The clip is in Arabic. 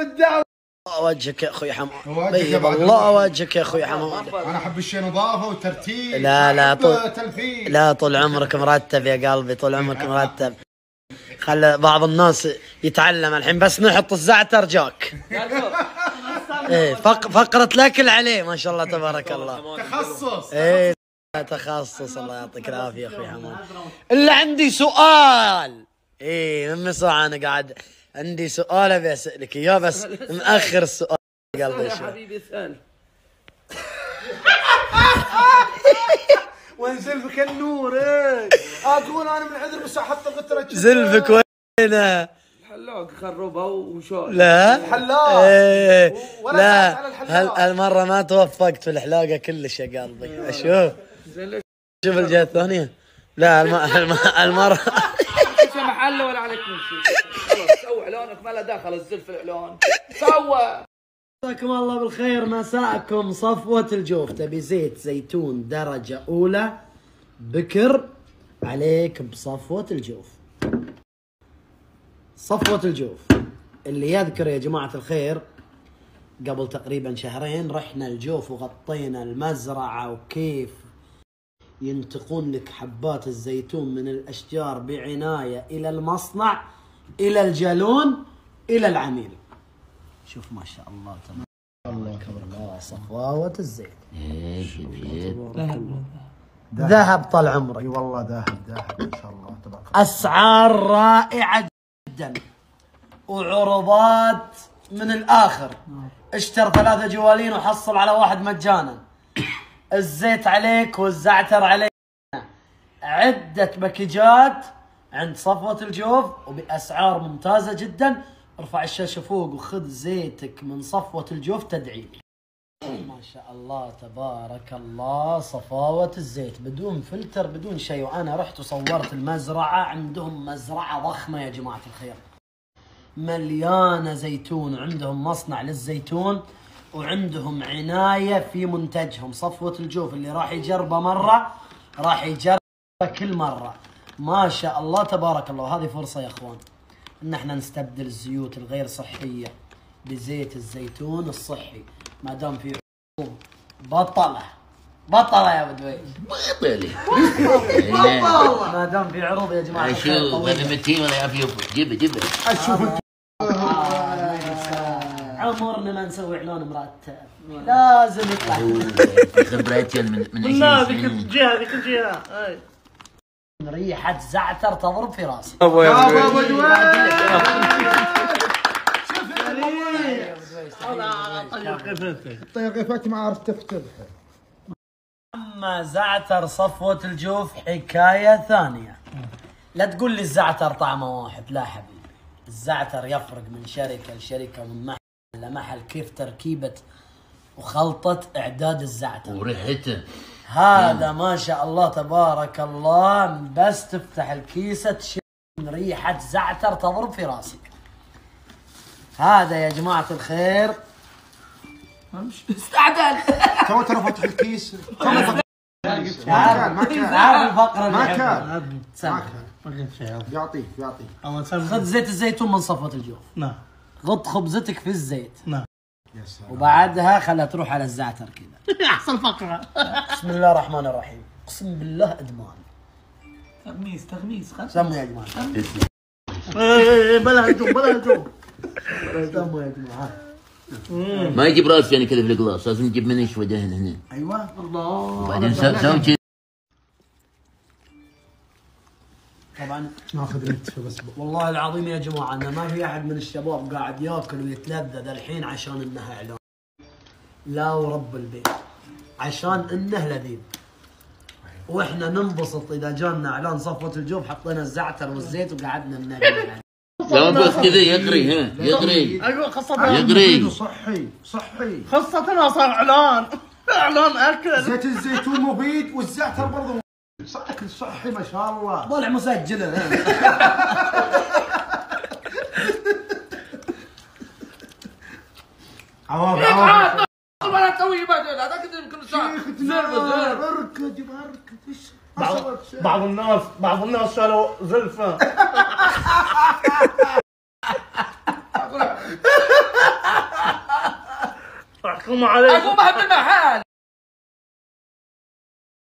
الدعوه وجهك يا أخوي حمود وجهك طيب الله الله. وجهك يا أخوي حمود أنا أحب الشيء نظافه وترتيب لا، لا، طول- تلفيق لا طول عمرك مرتب يا قلبي طول عمرك مرتب. خلى بعض الناس يتعلم الحين بس نحط الزعتر جاك. إيه فق فقرة الأكل عليه ما شاء الله تبارك الله. تخصص. إيه تخصص الله يعطيك العافية يا أخوي حمود الا عندي سؤال. إيه من ساعة أنا قاعد عندي سؤال أبي أسألك إياه بس مأخر السؤال قلبي يا حبيبي سال وين زلفك النور؟ إيه. أقول أنا من عذر بس أحط القطره زلفك وينه؟ الحلاق خربها وشو؟ لا. الحلاق. إيه. ولا لا. سألت على الحلاق. هال- هالمرة ما توفقت في الحلاقة كلش يا قلبي. أشوف. شوف الجهة الثانية. لا الم... محله ولا عليك من شيء. خلاص سوي إعلانك ما له دخل الزلف في الإعلان. سوى. مساكم الله بالخير مساءكم صفوة الجوف. تبي زيت زيتون درجة أولى بكر عليك بصفوة الجوف. صفوة الجوف. اللي يذكر يا جماعة الخير قبل تقريبا شهرين رحنا الجوف وغطينا المزرعة وكيف ينتقون لك حبات الزيتون من الأشجار بعناية إلى المصنع إلى الجالون إلى العميل. شوف ما شاء الله تبارك الله. الله صفاوة الزيت. ذهب. طال عمرك. إي والله ذهب ذهب ان شاء الله تبارك الله. أسعار رائعة جدا. وعروضات من الآخر. اشتر ثلاثة جوالين وحصل على واحد مجانا. الزيت عليك والزعتر عليك. عدة باكجات عند صفوة الجوف وبأسعار ممتازة جدا. ارفع الشاشة فوق وخذ زيتك من صفوة الجوف تدعي. ما شاء الله تبارك الله. صفاوة الزيت بدون فلتر بدون شيء. وأنا رحت وصورت المزرعة عندهم مزرعة ضخمة يا جماعة الخير. مليانة زيتون وعندهم مصنع للزيتون. وعندهم عناية في منتجهم. صفوة الجوف اللي راح يجربه مرة راح يجربه كل مرة. ما شاء الله تبارك الله. هذه فرصة يا أخوان. إن إحنا نستبدل الزيوت الغير صحية بزيت الزيتون الصحي. ما دام في عروض بطلة. بطلة يا ابو دويش بطلي ما دام في عروض يا جماعة قوية. أنا متين ولا يعرف جيبه جيبه أشوف. عمرنا ما نسوي إعلان مرتب لازم يطلع. خبرتي من من لا 20 ذيك سنه الجهه ذيك الجهه أي. ريحة زعتر تضرب في راسي. أبو دويش كيف انت طيب. ما عرفت تفتح أما زعتر صفوة الجوف حكاية ثانية. لا تقول لي الزعتر طعمه واحد لا حبيبي. الزعتر يفرق من شركة لشركة ومن محل لمحل كيف تركيبة وخلطة إعداد الزعتر. وريحته هذا ما شاء الله تبارك الله بس تفتح الكيسة تشم ريحة زعتر تضرب في راسك. هذا يا جماعة الخير. استعجل! تو ترى فتح الكيس تو فتح الكيس. ما كان. ما كان. عارف ما كان. ما. كان يعطيك يعطيك. خذ زيت الزيتون من صفوة الجوف. نعم. غط خبزتك في الزيت. نعم. يا سلام. وبعدها خلها تروح على الزعتر كذا أحسن فقرة. بسم الله الرحمن الرحيم. أقسم بالله أدمان. تغميس تغميس خلاص. سموا يا جماعة بلا هجوم بلا هجوم سموا يا جماعة ما يجيب راسي يعني كذا في القلاص لازم نجيب منش ودهن هنا. أيوه. وبعدين سو- سوي طبعا. ناخذ نتفه بس. والله العظيم يا جماعة أنا ما في أحد من الشباب قاعد يأكل ويتلذذ الحين عشان إنها إعلان. لا ورب البيت. عشان إنه لذيذ. وإحنا ننبسط إذا جانا إعلان صفوة الجوف حطينا الزعتر والزيت وقعدنا ننقل لما بس كذا يقري ها؟ يقري. أقول خاصه يقري. صحي صحي. أنا صار إعلان. إعلان أكل. زيت الزيتون مفيد والزعتر برضه مفيد. صح اكل صحي ما شاء الله. طالع مسجله ها. عوام. عوام ولا تسوي بدل هذاك يمكن يبا اركد إيش؟ بعض؟ بعض الناس بعض الناس شالوا زلفة. أحكم عليك أقوم المحل